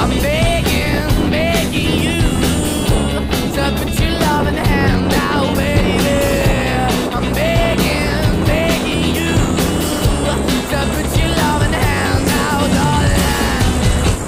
I'm there.